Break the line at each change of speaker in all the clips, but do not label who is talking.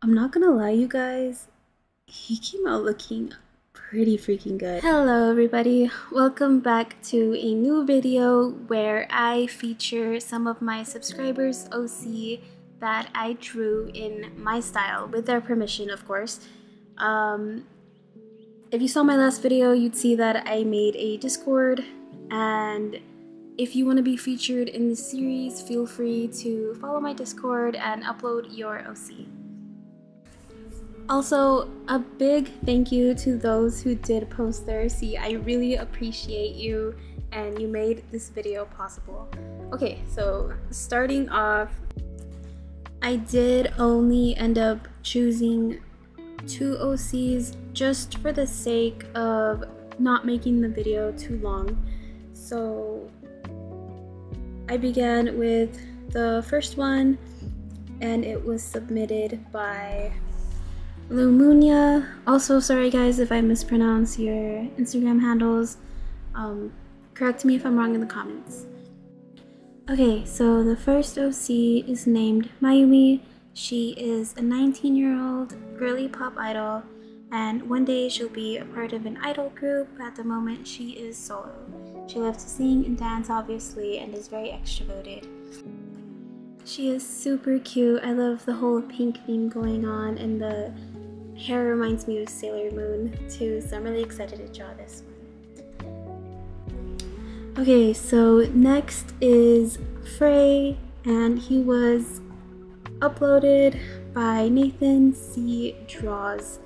I'm not gonna lie, you guys, he came out looking pretty freaking good. Hello everybody, welcome back to a new video where I feature some of my subscribers OC that I drew in my style, with their permission of course. Um, if you saw my last video, you'd see that I made a Discord and if you want to be featured in the series, feel free to follow my Discord and upload your OC. Also, a big thank you to those who did post their See, I really appreciate you and you made this video possible. Okay, so starting off, I did only end up choosing two OCs just for the sake of not making the video too long. So I began with the first one and it was submitted by Loumoonia. Also, sorry guys if I mispronounce your Instagram handles. Um, correct me if I'm wrong in the comments. Okay, so the first OC is named Mayumi. She is a 19 year old girly pop idol, and one day she'll be a part of an idol group. At the moment, she is solo. She loves to sing and dance, obviously, and is very extroverted. She is super cute. I love the whole pink theme going on, and the hair reminds me of Sailor Moon too, so I'm really excited to draw this one. Okay, so next is Frey, and he was uploaded by Nathan C. Draws.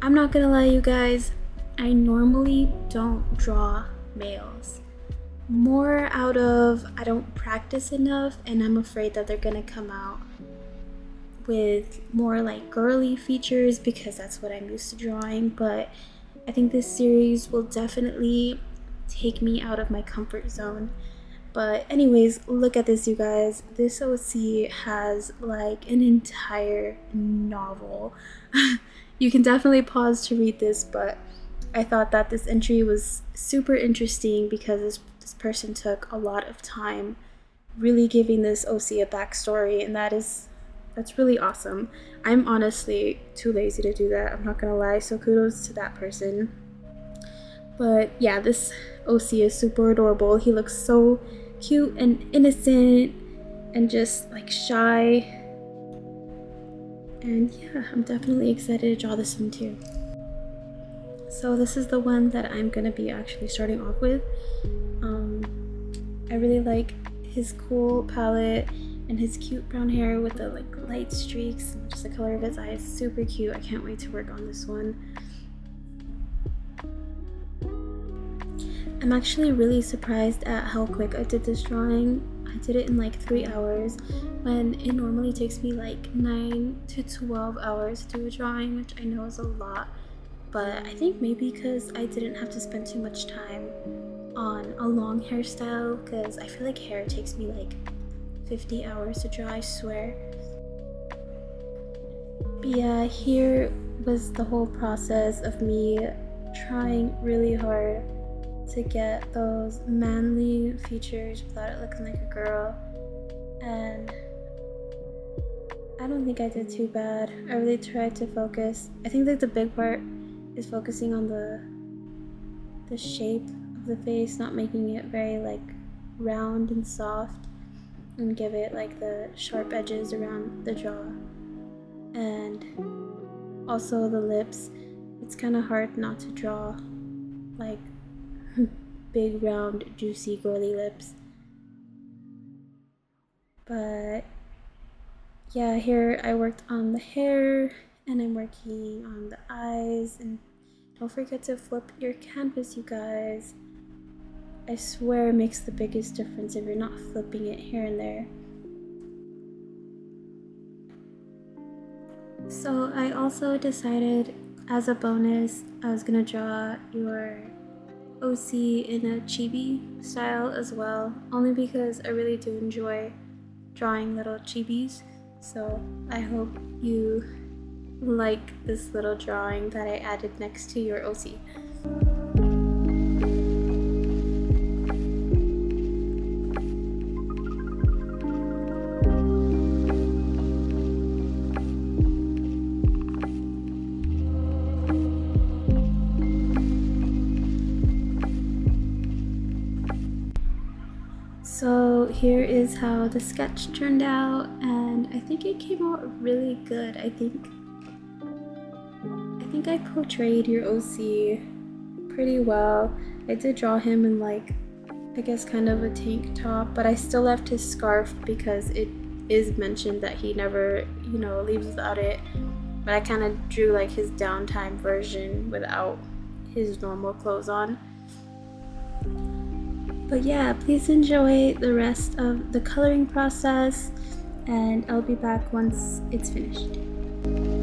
I'm not gonna lie, you guys, I normally don't draw males. More out of I don't practice enough and I'm afraid that they're gonna come out with more like girly features because that's what I'm used to drawing. But I think this series will definitely take me out of my comfort zone. But, anyways, look at this, you guys. This OC has like an entire novel. you can definitely pause to read this, but I thought that this entry was super interesting because this, this person took a lot of time really giving this OC a backstory, and that is that's really awesome. I'm honestly too lazy to do that, I'm not gonna lie, so kudos to that person. But yeah, this OC is super adorable. He looks so cute and innocent and just like shy. And yeah, I'm definitely excited to draw this one too. So this is the one that I'm gonna be actually starting off with. Um, I really like his cool palette and his cute brown hair with the like light streaks just the color of his eyes. Super cute. I can't wait to work on this one. I'm actually really surprised at how quick i did this drawing. I did it in like three hours when it normally takes me like 9 to 12 hours to do a drawing which i know is a lot but i think maybe because i didn't have to spend too much time on a long hairstyle because i feel like hair takes me like 50 hours to draw, I swear. But yeah, here was the whole process of me trying really hard to get those manly features without it looking like a girl. And I don't think I did too bad. I really tried to focus. I think that the big part is focusing on the the shape of the face, not making it very like round and soft and give it like the sharp edges around the jaw. And also the lips. It's kind of hard not to draw like big round juicy girly lips. But yeah here I worked on the hair and I'm working on the eyes. And don't forget to flip your canvas you guys I swear it makes the biggest difference if you're not flipping it here and there. So I also decided as a bonus I was gonna draw your OC in a chibi style as well, only because I really do enjoy drawing little chibis. So I hope you like this little drawing that I added next to your OC. Here is how the sketch turned out and I think it came out really good. I think I think I portrayed your OC pretty well. I did draw him in like I guess kind of a tank top, but I still left his scarf because it is mentioned that he never, you know, leaves without it. But I kind of drew like his downtime version without his normal clothes on. But yeah, please enjoy the rest of the coloring process and I'll be back once it's finished.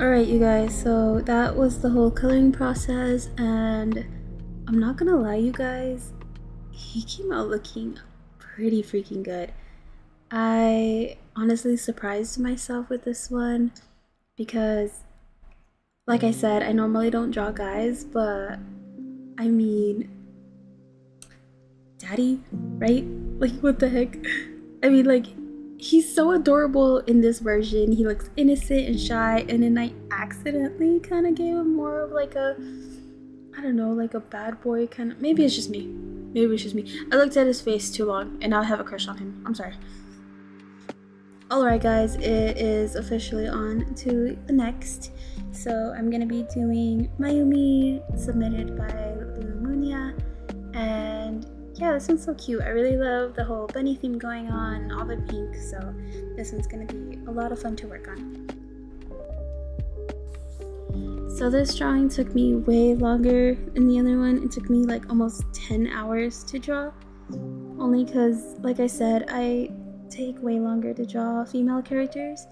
Alright you guys, so that was the whole coloring process and I'm not gonna lie you guys, he came out looking pretty freaking good. I honestly surprised myself with this one because like I said, I normally don't draw guys, but I mean daddy, right? Like what the heck? I mean like he's so adorable in this version. He looks innocent and shy, and then I accidentally kind of gave him more of like a, I don't know, like a bad boy kind of. Maybe it's just me. Maybe it's just me. I looked at his face too long, and now I have a crush on him. I'm sorry. Alright, guys, it is officially on to the next. So I'm gonna be doing Mayumi, submitted by Loumoonia, and yeah, this one's so cute. I really love the whole bunny theme going on, all the pink, so this one's gonna be a lot of fun to work on. So this drawing took me way longer than the other one. It took me like almost 10 hours to draw. Only because, like I said, I take way longer to draw female characters.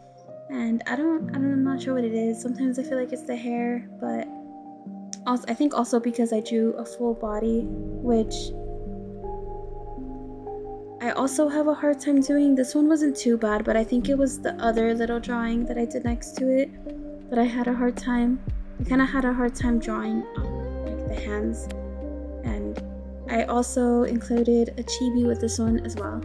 And I don't, I don't, I'm not sure what it is. Sometimes I feel like it's the hair, but also, I think also because I drew a full body, which I also have a hard time doing. This one wasn't too bad, but I think it was the other little drawing that I did next to it that I had a hard time. I kind of had a hard time drawing um, like the hands. And I also included a chibi with this one as well.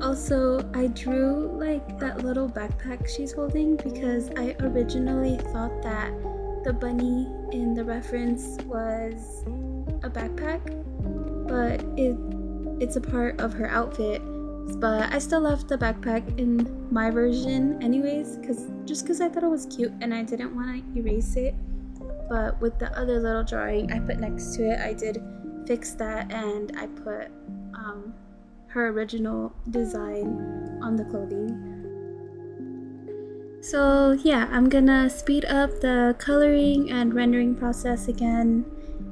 Also, I drew like that little backpack she's holding because I originally thought that the bunny in the reference was a backpack but it it's a part of her outfit. but I still left the backpack in my version anyways, cause just cause I thought it was cute and I didn't want to erase it. But with the other little drawing I put next to it, I did fix that and I put um, her original design on the clothing. So yeah, I'm gonna speed up the coloring and rendering process again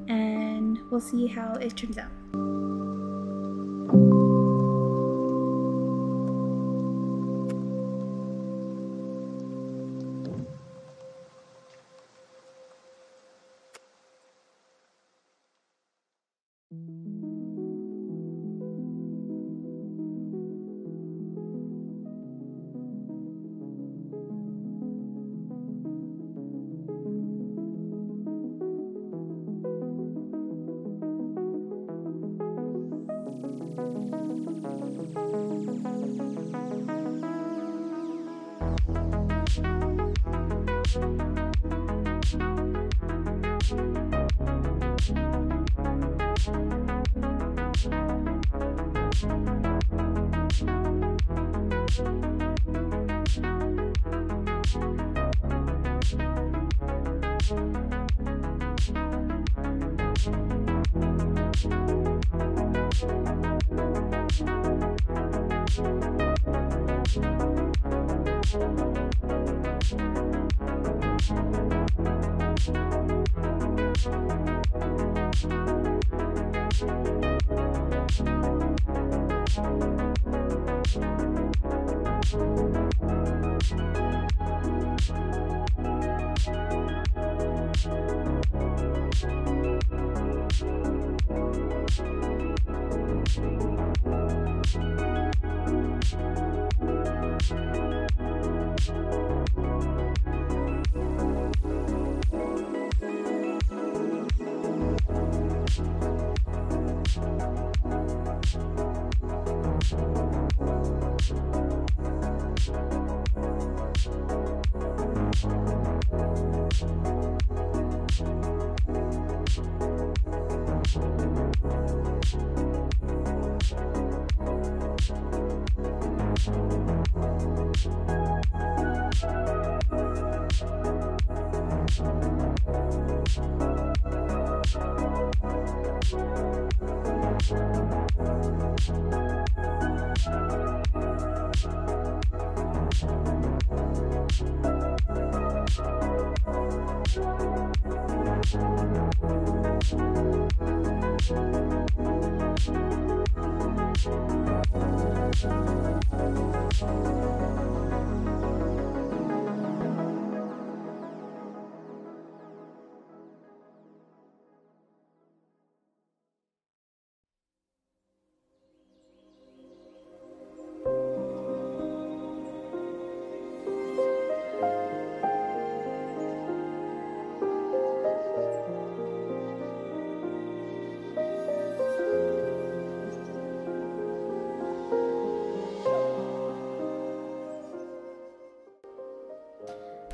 and we'll see how it turns out.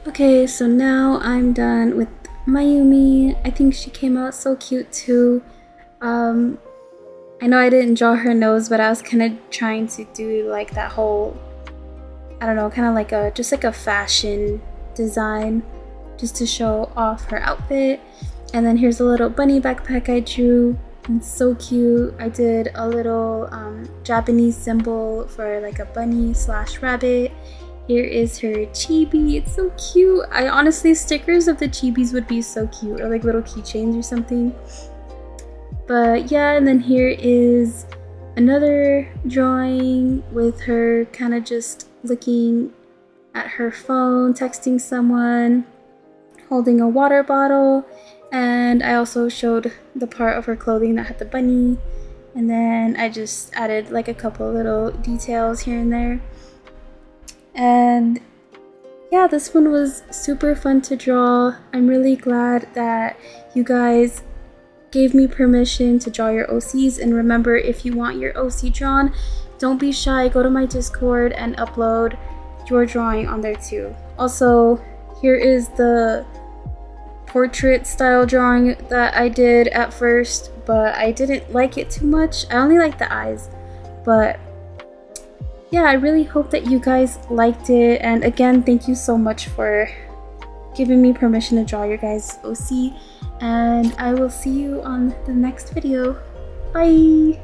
Okay, so now I'm done with Mayumi. I think she came out so cute too. Um, I know I didn't draw her nose, but I was kind of trying to do like that whole, I don't know, kind of like a, just like a fashion design just to show off her outfit. And then here's a little bunny backpack I drew. It's so cute. I did a little um, Japanese symbol for like a bunny slash rabbit here is her chibi. It's so cute. I honestly, stickers of the chibis would be so cute, or like little keychains or something. But yeah, and then here is another drawing with her kind of just looking at her phone, texting someone, holding a water bottle, and I also showed the part of her clothing that had the bunny. And then I just added like a couple little details here and there. And yeah, this one was super fun to draw. I'm really glad that you guys gave me permission to draw your OCs. And remember, if you want your OC drawn, don't be shy. Go to my Discord and upload your drawing on there too. Also, here is the portrait style drawing that I did at first, but I didn't like it too much. I only like the eyes, but yeah, I really hope that you guys liked it. And again, thank you so much for giving me permission to draw your guys' OC. And I will see you on the next video. Bye!